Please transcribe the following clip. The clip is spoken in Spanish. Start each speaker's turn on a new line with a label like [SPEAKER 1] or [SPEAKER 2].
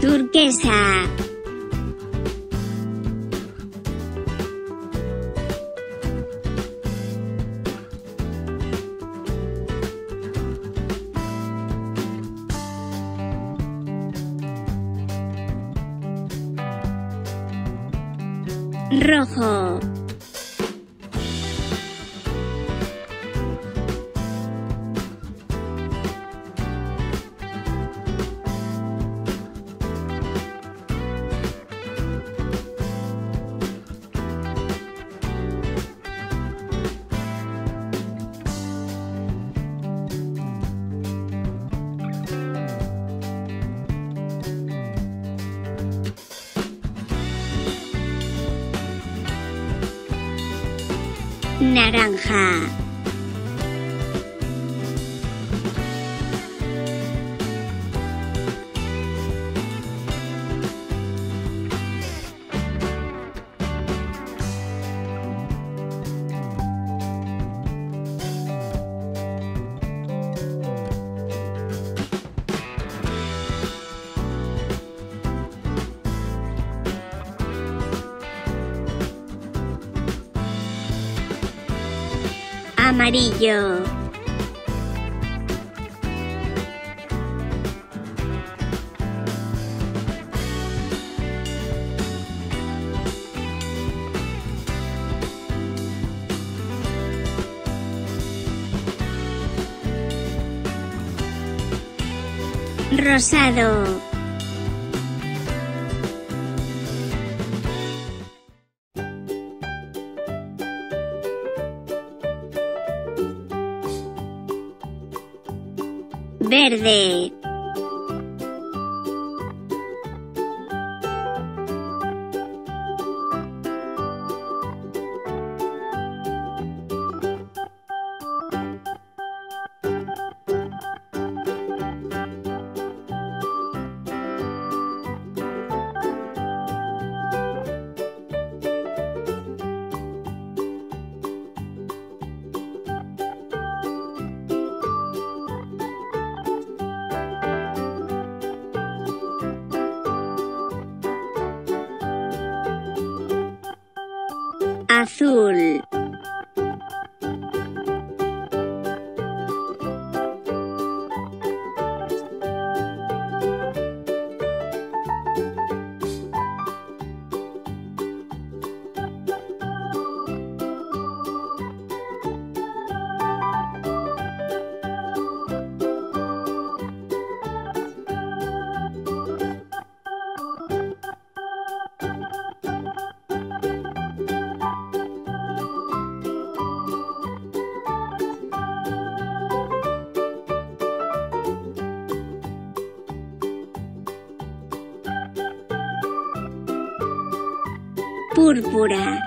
[SPEAKER 1] turquesa, rojo, naranja, amarillo, rosado, verde, azul, púrpura,